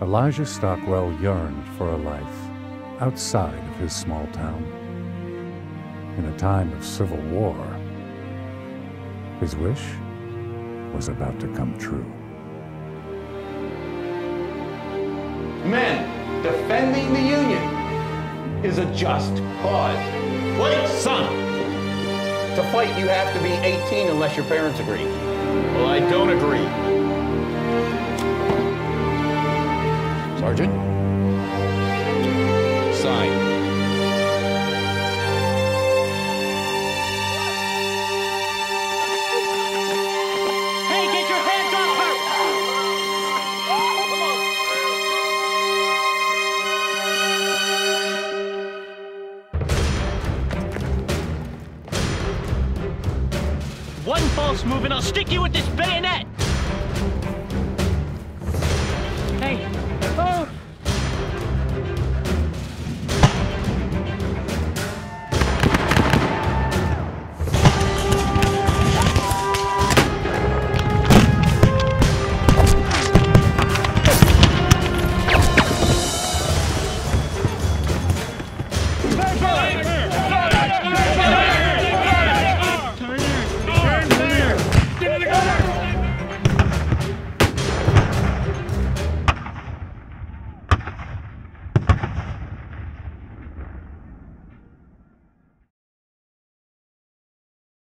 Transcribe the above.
Elisha Stockwell yearned for a life outside of his small town. In a time of civil war, his wish was about to come true. Men, defending the Union is a just cause. Wait, son! To fight, you have to be 18 unless your parents agree. Well, I don't agree. Sergeant? Sign. Hey, get your hands off her! One false move and I'll stick you with this bayonet! Good.